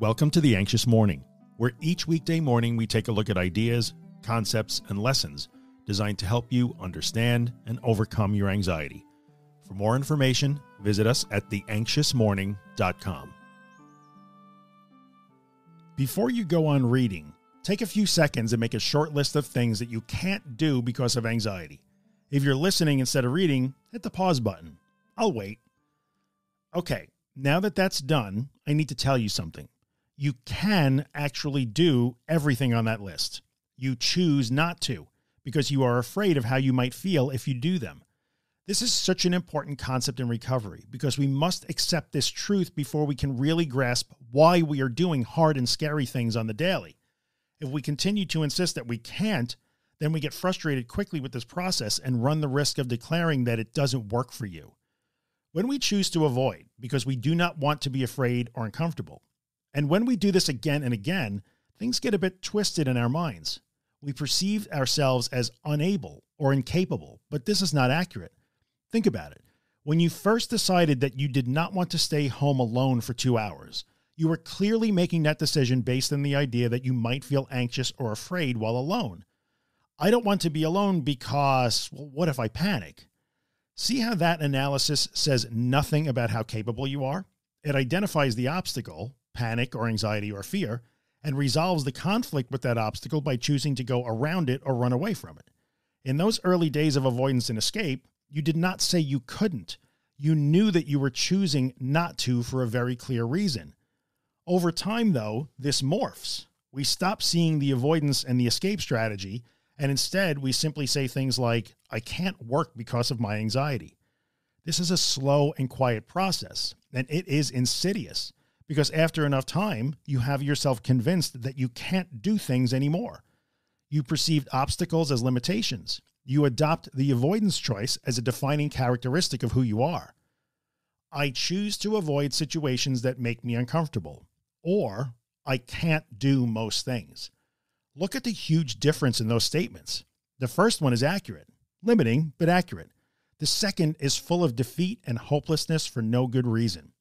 Welcome to The Anxious Morning, where each weekday morning we take a look at ideas, concepts, and lessons designed to help you understand and overcome your anxiety. For more information, visit us at theanxiousmorning.com. Before you go on reading, take a few seconds and make a short list of things that you can't do because of anxiety. If you're listening instead of reading, hit the pause button. I'll wait. Okay, now that that's done, I need to tell you something. You can actually do everything on that list. You choose not to because you are afraid of how you might feel if you do them. This is such an important concept in recovery because we must accept this truth before we can really grasp why we are doing hard and scary things on the daily. If we continue to insist that we can't, then we get frustrated quickly with this process and run the risk of declaring that it doesn't work for you. When we choose to avoid because we do not want to be afraid or uncomfortable, and when we do this again and again, things get a bit twisted in our minds. We perceive ourselves as unable or incapable, but this is not accurate. Think about it. When you first decided that you did not want to stay home alone for two hours, you were clearly making that decision based on the idea that you might feel anxious or afraid while alone. I don't want to be alone because, well, what if I panic? See how that analysis says nothing about how capable you are? It identifies the obstacle, panic or anxiety or fear, and resolves the conflict with that obstacle by choosing to go around it or run away from it. In those early days of avoidance and escape, you did not say you couldn't. You knew that you were choosing not to for a very clear reason. Over time, though, this morphs. We stop seeing the avoidance and the escape strategy, and instead we simply say things like, I can't work because of my anxiety. This is a slow and quiet process, and it is insidious because after enough time, you have yourself convinced that you can't do things anymore. You perceived obstacles as limitations you adopt the avoidance choice as a defining characteristic of who you are. I choose to avoid situations that make me uncomfortable, or I can't do most things. Look at the huge difference in those statements. The first one is accurate, limiting, but accurate. The second is full of defeat and hopelessness for no good reason.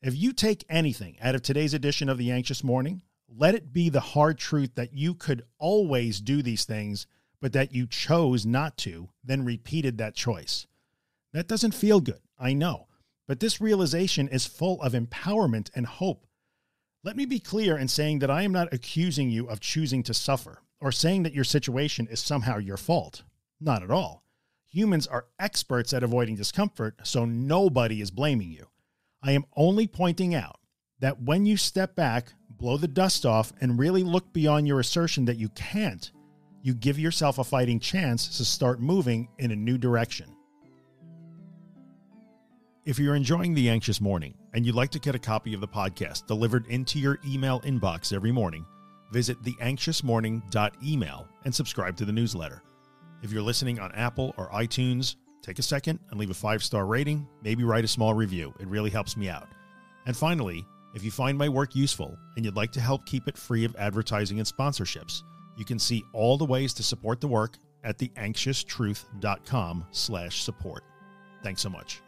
If you take anything out of today's edition of The Anxious Morning, let it be the hard truth that you could always do these things but that you chose not to, then repeated that choice. That doesn't feel good, I know, but this realization is full of empowerment and hope. Let me be clear in saying that I am not accusing you of choosing to suffer or saying that your situation is somehow your fault. Not at all. Humans are experts at avoiding discomfort, so nobody is blaming you. I am only pointing out that when you step back, blow the dust off, and really look beyond your assertion that you can't, you give yourself a fighting chance to start moving in a new direction. If you're enjoying The Anxious Morning and you'd like to get a copy of the podcast delivered into your email inbox every morning, visit theanxiousmorning.email and subscribe to the newsletter. If you're listening on Apple or iTunes, take a second and leave a five star rating, maybe write a small review. It really helps me out. And finally, if you find my work useful and you'd like to help keep it free of advertising and sponsorships, you can see all the ways to support the work at theanxioustruth.com slash support. Thanks so much.